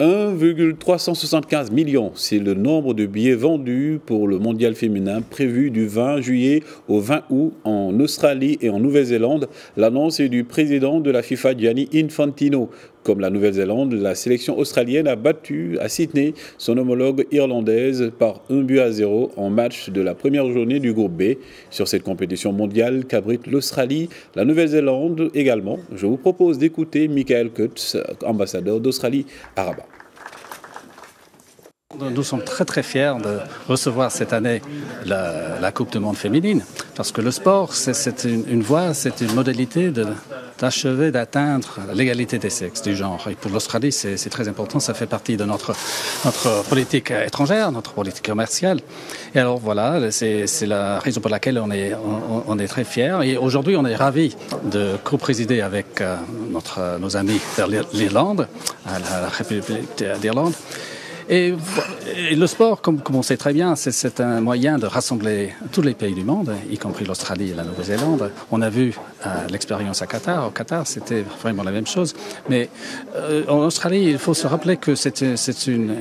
1,375 millions, c'est le nombre de billets vendus pour le mondial féminin prévu du 20 juillet au 20 août en Australie et en Nouvelle-Zélande. L'annonce est du président de la FIFA Gianni Infantino. Comme la Nouvelle-Zélande, la sélection australienne a battu à Sydney son homologue irlandaise par un but à zéro en match de la première journée du groupe B. Sur cette compétition mondiale qu'abrite l'Australie, la Nouvelle-Zélande également, je vous propose d'écouter Michael Kutz, ambassadeur d'Australie à Rabat. Nous sommes très très fiers de recevoir cette année la, Coupe du Monde féminine parce que le sport, c'est une, voie, c'est une modalité d'achever, d'atteindre l'égalité des sexes, du genre. Et pour l'Australie, c'est très important, ça fait partie de notre, notre politique étrangère, notre politique commerciale. Et alors voilà, c'est la raison pour laquelle on est, on, est très fiers. Et aujourd'hui, on est ravis de co-présider avec euh, notre, nos amis d'Irlande, la République d'Irlande. Et, le sport, comme, on sait très bien, c'est un moyen de rassembler tous les pays du monde, y compris l'Australie et la Nouvelle-Zélande. On a vu euh, l'expérience à Qatar. Au Qatar, c'était vraiment la même chose. Mais euh, en Australie, il faut se rappeler que c'est une,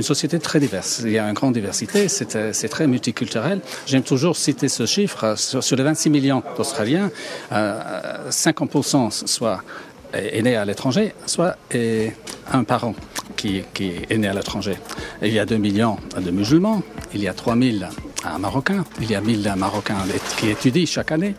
société très diverse. Il y a une grande diversité, c'est très multiculturel. J'aime toujours citer ce chiffre. Sur, les 26 millions d'Australiens, 50% euh, soit est né à l'étranger, soit est un parent qui, est né à l'étranger. Il y a 2 millions de musulmans, il y a 3 000 Marocains, il y a 1 000 Marocains qui étudient chaque année.